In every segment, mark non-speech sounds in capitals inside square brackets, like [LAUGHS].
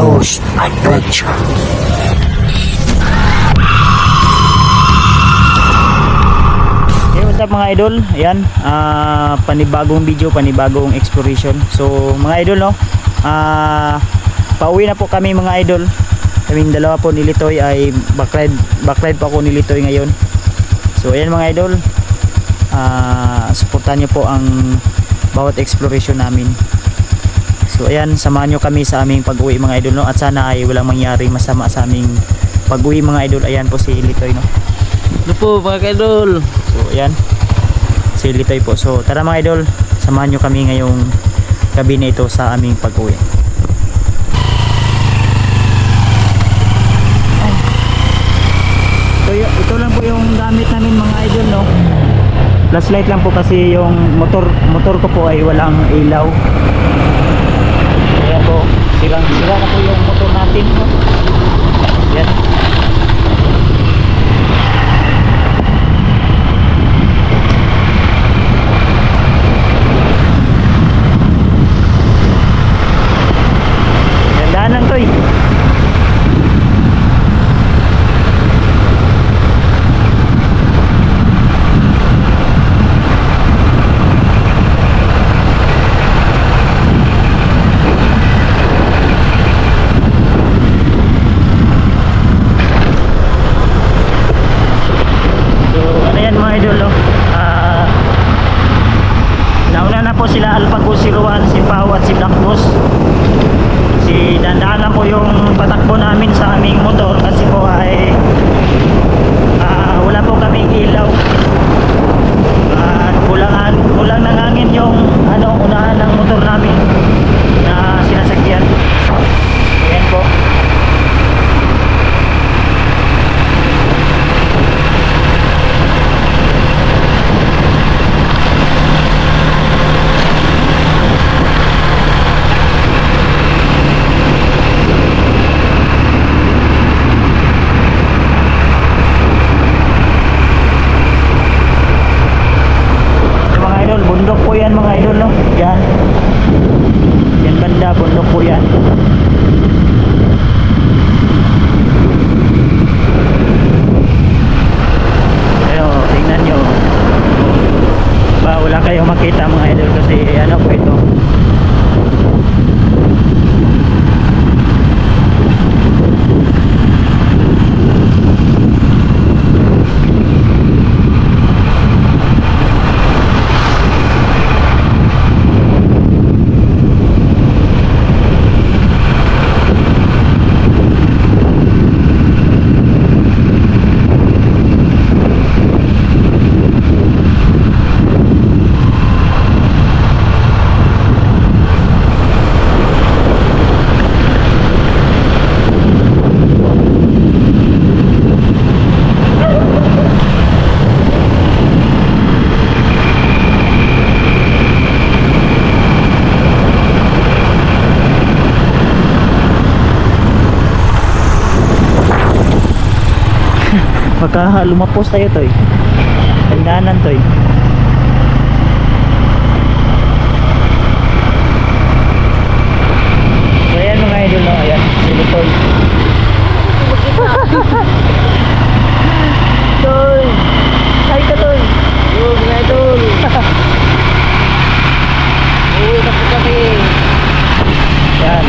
adventure. Hey, what's up mga idol? Ayan, ah, panibagong video, panibagong exploration. So, mga idol, no? Ah, pauwi na po kami mga idol. Kaming dalawa po ni Litoy ay backride, backride po ako ni Litoy ngayon. So, ayan mga idol. Ah, suportahan niyo po ang bawat exploration namin. So, ayan, samahan niyo kami sa aming pag-uwi mga idol, no? At sana ay walang mangyari masama sa aming pag-uwi mga idol. Ayan po si Litoy, no? Ano po mga kaidol? So, ayan. Si Litoy po. So, tara mga idol, samahan nyo kami ngayong gabi na ito sa aming pag-uwi. Y- ito lang po yung gamit namin mga idol, no? Flashlight lang po kasi yung motor motor ko po ay walang ilaw. Sirang sira na po yung motor natin. No? Yan. Magka lumapos tayo eh. Tandaanan to eh. So ayan mga idol no, ayan, silikon. Toy! Hi ka Toy! Yo mga idol! Uwi na po kami! Yan.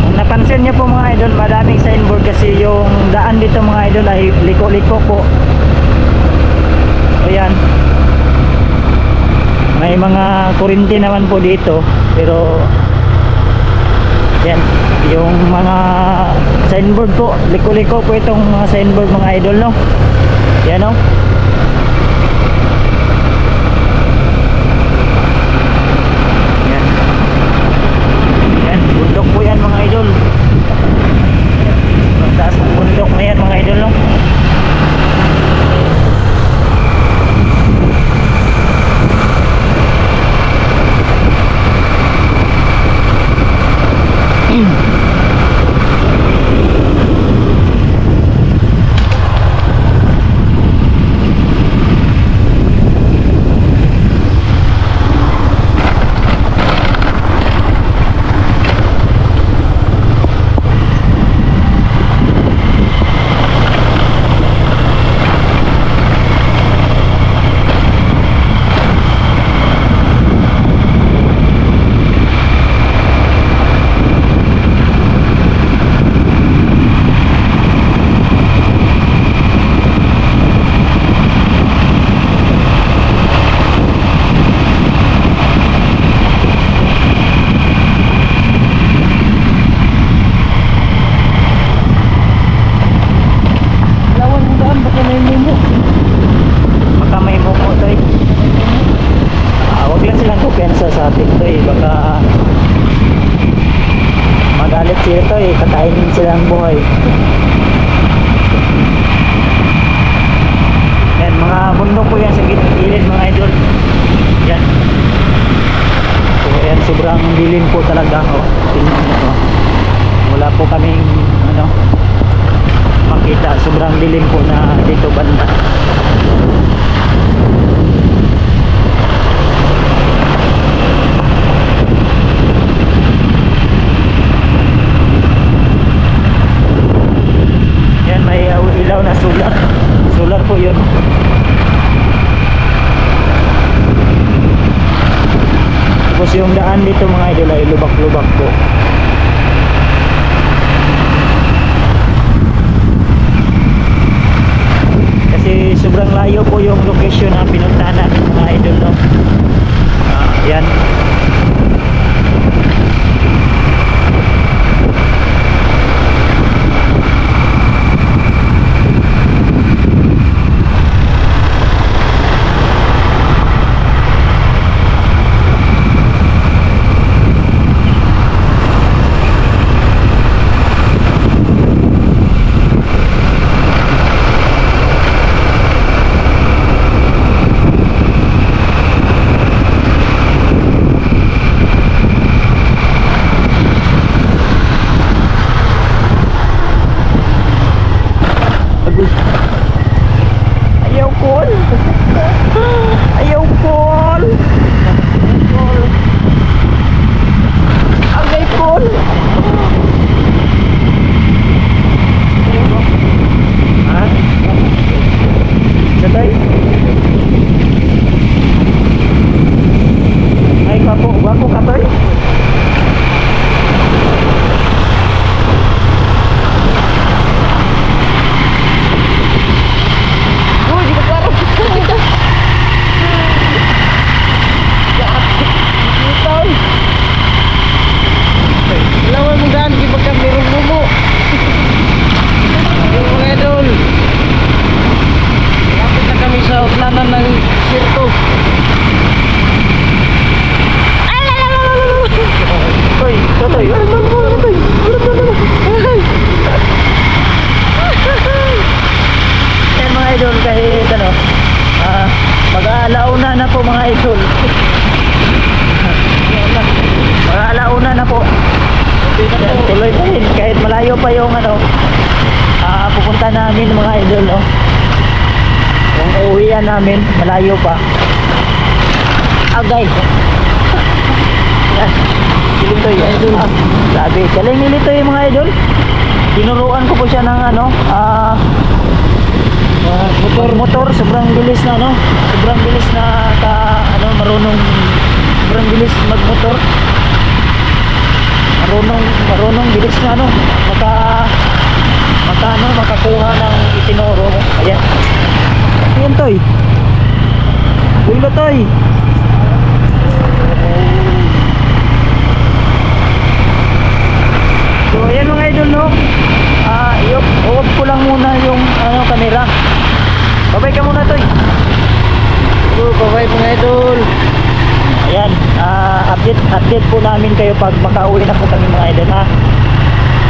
Kung napansin niyo po mga idol, madaming signboard kasi yung dito mga idol ay liko-liko po. Ayan. May mga kurinti naman po dito, pero yan, yung mga signboard po, liko-liko po itong mga signboard mga idol, no? Yan, no? Yan. Yan, bundok po yan mga idol. Ang taas ng bundok na yan mga idol, no? Galit sila to eh, kakainin sila ang buhay. Yan, mga bundok po yan sa gilid mga idol. Yan. So, yan, sobrang dilim po talaga. Oh, tingnan mo to. Wala po kaming, ano, makita. Sobrang dilim po na dito banda. Po mga idol. Mag-aalauna na po. Tuloy pa rin kahit malayo pa yung ano, ah, pupunta namin mga idol, no. Yung uuwian namin, malayo pa. Agay. [LAUGHS] Yan. Nilitoy, idol. Ah, sabi, galing nilitoy mga idol. Tinuruan ko po siya ng ano, ah, motor motor sobrang bilis na no sobrang bilis na ka ano marunong sobrang bilis magmotor. Marunong marunong bilis na no maka maka ano makakuha ng itinuro. Ayan. Ayan toy. Ulo toy so ayan mga idol no ah uh, off ko lang muna yung ano camera babay ka muna toy Oh, bye mga idol. Ayan, ah, update po namin kayo pag makauwi na po kami mga idol ha.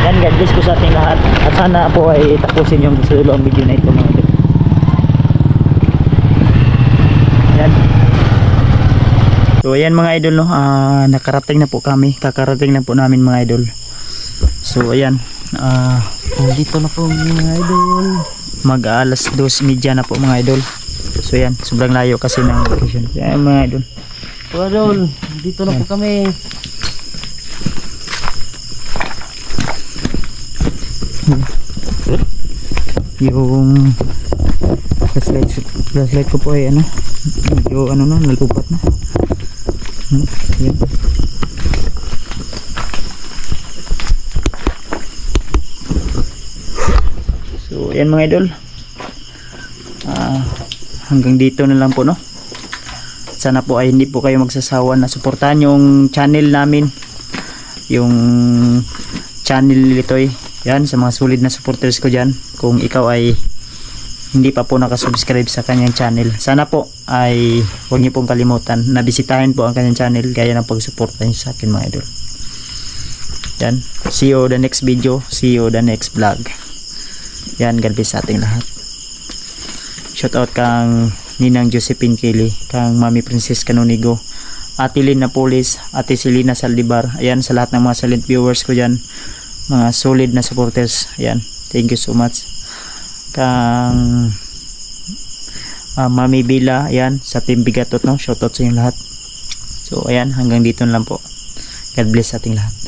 Yan, God bless po sa ating lahat. At sana po ay tapusin yung sulo ang video na ito mga idol. Yan. So ayan mga idol no, ah, nakarating na po kami. Kakarating na po namin mga idol. So ayan, ah, Dito na po mga idol. mag alas 2.30 na po mga idol. So yan, sobrang layo kasi ng location. Yan mga idol. Mga idol, dito na po kami. yung flashlight flashlight ko po ay ano medyo ano na nalupat na. Hmm, yan so yan mga idol. Ah, hanggang dito na lang po no sana po ay hindi po kayo magsasawa na suportahan yung channel namin yung channel Litoy yan sa mga solid na supporters ko dyan kung ikaw ay hindi pa po nakasubscribe sa kanyang channel sana po ay huwag niyo pong kalimutan na bisitahin po ang kanyang channel gaya ng pagsuporta niyo sa akin mga idol Yan. See you the next video. See you the next vlog. Yan, God sa ating lahat. Shout out kang Ninang Josephine Kelly, kang Mami Princess Canonigo, Ate Lynn Napolis, Ate Selena Saldibar. Ayan, sa lahat ng mga silent viewers ko dyan. Mga solid na supporters. Ayan, thank you so much. Kang ah, Mami Bila, ayan, sa Team Bigatot, no? Shout out sa inyo lahat. So, ayan, hanggang dito lang po. God bless sa ating lahat.